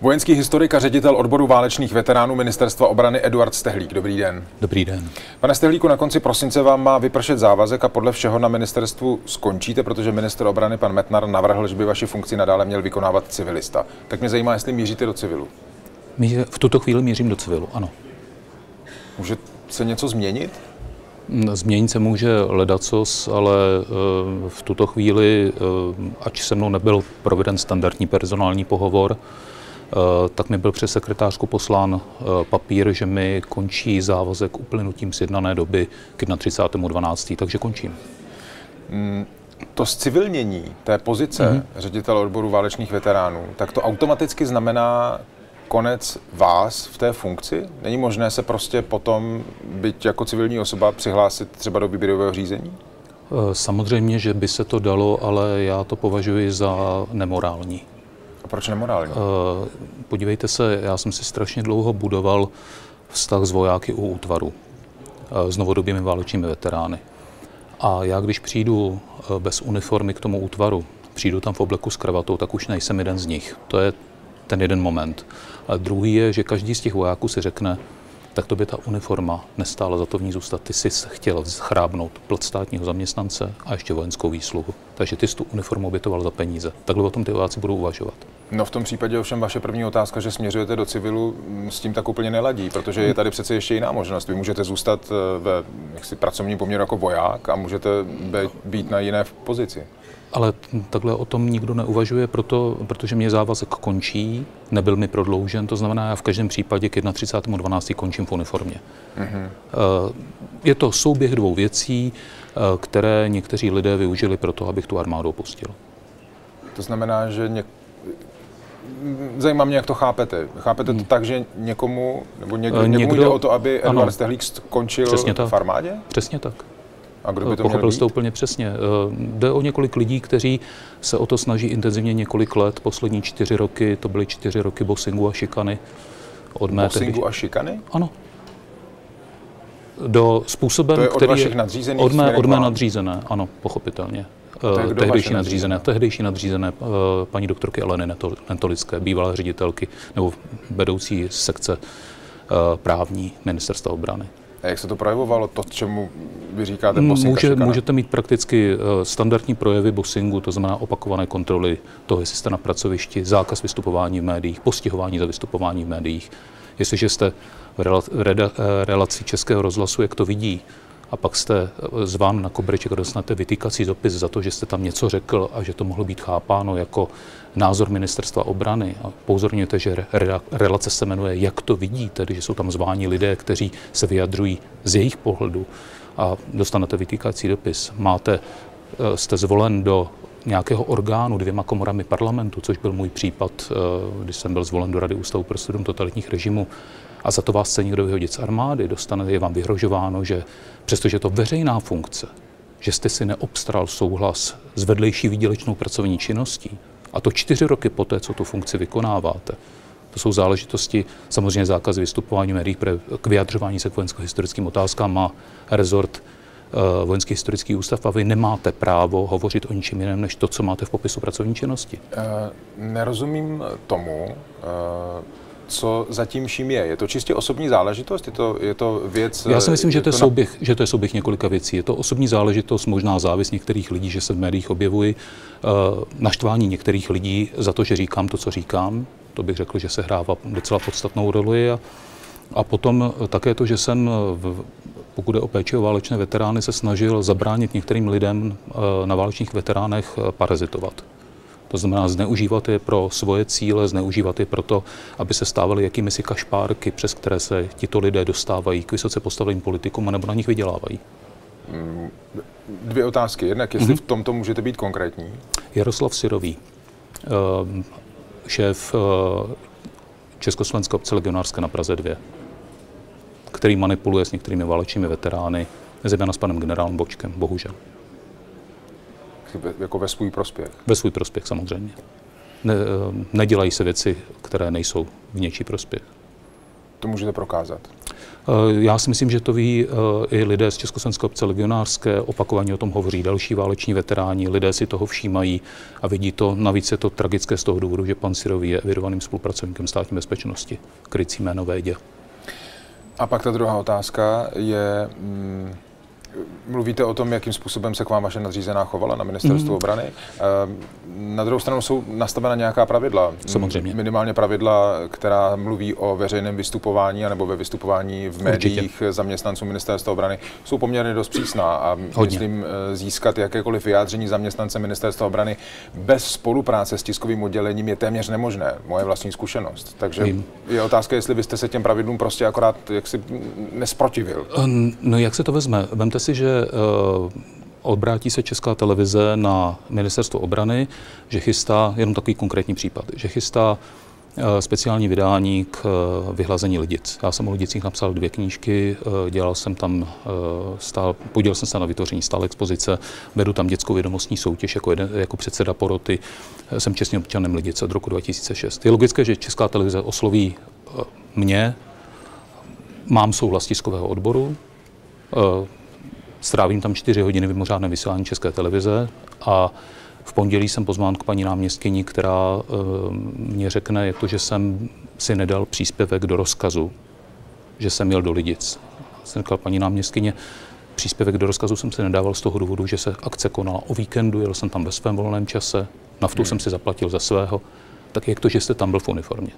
Vojenský historik a ředitel odboru válečných veteránů Ministerstva obrany Eduard Stehlík. Dobrý den. Dobrý den. Pane Stehlíku, na konci prosince vám má vypršet závazek a podle všeho na ministerstvu skončíte, protože minister obrany pan Metnar navrhl, že by vaši funkci nadále měl vykonávat civilista. Tak mě zajímá, jestli míříte do civilu. V tuto chvíli mířím do civilu, ano. Může se něco změnit? Změnit se může ledacos, ale eh, v tuto chvíli, eh, ač se mnou nebyl proveden standardní personální pohovor, tak mi byl přes sekretářku poslán papír, že mi končí závazek uplynutím sjednané doby k 31.12., takže končím. Mm, to zcivilnění té pozice mm-hmm. ředitele odboru válečných veteránů, tak to automaticky znamená konec vás v té funkci? Není možné se prostě potom, byť jako civilní osoba, přihlásit třeba do výběrového řízení? Eh, samozřejmě, že by se to dalo, ale já to považuji za nemorální. A proč nemorální? Eh, podívejte se, já jsem si strašně dlouho budoval vztah s vojáky u útvaru, eh, s novodobými válečními veterány. A já, když přijdu bez uniformy k tomu útvaru, přijdu tam v obleku s kravatou, tak už nejsem jeden z nich. To je ten jeden moment. A druhý je, že každý z těch vojáků si řekne, tak to by ta uniforma nestála za to v ní zůstat. Ty jsi chtěl schrábnout plat státního zaměstnance a ještě vojenskou výsluhu. Takže ty jsi tu uniformu obětoval za peníze. Takhle o tom ty vojáci budou uvažovat. No v tom případě ovšem vaše první otázka, že směřujete do civilu, s tím tak úplně neladí, protože je tady přece ještě jiná možnost. Vy můžete zůstat eh, ve jaksi, pracovním poměru jako voják a můžete být na jiné pozici. Ale takhle o tom nikdo neuvažuje, proto, protože mě závazek končí, nebyl mi prodloužen, to znamená, já v každém případě k 31.12. končím v uniformě. Mm-hmm. Je to souběh dvou věcí, eh, které někteří lidé využili pro to, abych tu armádu opustil. To znamená, že ně... Zajímá mě, jak to chápete. Chápete to hmm. tak, že někomu, nebo něk, někomu Někdo, jde o to, aby Edward Stehlík skončil v armádě? Přesně tak. A kdo by to Pochopil jste úplně přesně. Eh, jde o několik lidí, kteří se o to snaží intenzivně několik let. Poslední čtyři roky, to byly čtyři roky bossingu a šikany. Od mé bossingu tehdy... a šikany? Ano. Do způsobem, to je od který vašich nadřízených od mé, od mé nadřízené, ano, pochopitelně. Uh, tehdejší nadřízené, tehdejší nadřízené uh, paní doktorky Eleny Netolické, bývalé ředitelky nebo vedoucí sekce uh, právní ministerstva obrany. A jak se to projevovalo, to, čemu vy říkáte bossing Může, Můžete mít prakticky uh, standardní projevy bossingu, to znamená opakované kontroly toho, jestli jste na pracovišti, zákaz vystupování v médiích, postihování za vystupování v médiích. Jestliže jste v eh, relaci Českého rozhlasu, jak to vidí, a pak jste zván na kobereček a dostanete vytýkací dopis za to, že jste tam něco řekl a že to mohlo být chápáno jako názor ministerstva obrany. A pozorňujete, že relace se jmenuje Jak to vidí, tedy že jsou tam zváni lidé, kteří se vyjadřují z jejich pohledu a dostanete vytýkací dopis. Máte, eh, jste zvolen do nějakého orgánu dvěma komorami parlamentu, což byl můj případ, eh, když jsem byl zvolen do Rady ústavu pro studium totalitních režimů, a za to vás chce někdo vyhodit z armády, dostane, je vám vyhrožováno, že přestože je to veřejná funkce, že jste si neobstral souhlas s vedlejší výdělečnou pracovní činností, a to čtyři roky poté, co tu funkci vykonáváte, to jsou záležitosti, samozřejmě zákaz vystupování médií k vyjadřování se k vojensko-historickým otázkám má rezort Vojenský historický ústav a vy nemáte právo hovořit o ničem jiném, než to, co máte v popisu pracovní činnosti. Uh, nerozumím tomu, uh co zatím vším je. Je to čistě osobní záležitost? Je to, je to věc... Já si myslím, že to, je to souběh, na... že to je souběh několika věcí. Je to osobní záležitost, možná závis některých lidí, že se v médiích objevují, uh, naštvání některých lidí za to, že říkám to, co říkám. To bych řekl, že se hrává docela podstatnou roli. A, a potom také to, že jsem, v, pokud je o péči o válečné veterány, se snažil zabránit některým lidem uh, na válečných veteránech uh, parazitovat. To znamená zneužívat je pro svoje cíle, zneužívat je proto, aby se stávaly jakými si kašpárky, přes které se tito lidé dostávají k vysoce postaveným politikům, nebo na nich vydělávají. Mm, dvě otázky. Jednak, jestli mm-hmm. v tomto můžete být konkrétní. Jaroslav Sirový, ehm, šéf eh, Československé obce legionářské na Praze 2, který manipuluje s některými válečnými veterány, zejména s panem generálem Bočkem, bohužel jako ve svůj prospěch. Ve svůj prospěch samozřejmě. Ne, nedělají se věci, které nejsou v něčí prospěch. To můžete prokázat? Já si myslím, že to ví i lidé z Československé obce legionářské, opakovaně o tom hovoří další váleční veteráni, lidé si toho všímají a vidí to. Navíc je to tragické z toho důvodu, že pan Sirový je evidovaným spolupracovníkem státní bezpečnosti, krycí jméno Védě. A pak ta druhá otázka je, mm, mluvíte o tom, jakým způsobem se k vám vaše nadřízená chovala na ministerstvu mm. obrany. Ehm, na druhou stranu jsou nastavena nějaká pravidla. Samozřejmě. Minimálně pravidla, která mluví o veřejném vystupování nebo ve vystupování v médiích Určitě. zaměstnanců ministerstva obrany, jsou poměrně dost přísná a Hodně. myslím eh, získat jakékoliv vyjádření zaměstnance ministerstva obrany bez spolupráce s tiskovým oddělením je téměř nemožné. Moje vlastní zkušenost. Takže Vím. je otázka, jestli byste se těm pravidlům prostě akorát jaksi nesprotivil. No jak se to vezme? Vemte si, že uh, obrátí se Česká televize na ministerstvo obrany, že chystá, jenom takový konkrétní případ, že chystá eh, speciální vydání k eh, vyhlazení lidic. Já jsem o lidicích napsal dvě knížky, dělal jsem tam, stál, podělil jsem se na vytvoření stále expozice, vedu tam dětskou vědomostní soutěž jako, jeden, jako předseda poroty, jsem čestným občanem lidice od roku 2006. Je logické, že Česká televize osloví mě, mám souhlas tiskového odboru, Strávím tam čtyři hodiny mimořádné vysílání České televize a v pondělí jsem pozván k paní náměstkyni, která uh, mě řekne, jak to, že jsem si nedal příspěvek do rozkazu, že jsem měl do Lidic. Jsem říkal, paní náměstkyně, příspěvek do rozkazu jsem si nedával z toho důvodu, že se akce konala o víkendu, jel jsem tam ve svém volném čase, naftu hmm. jsem si zaplatil za svého, tak jak to, že jste tam byl v uniformě?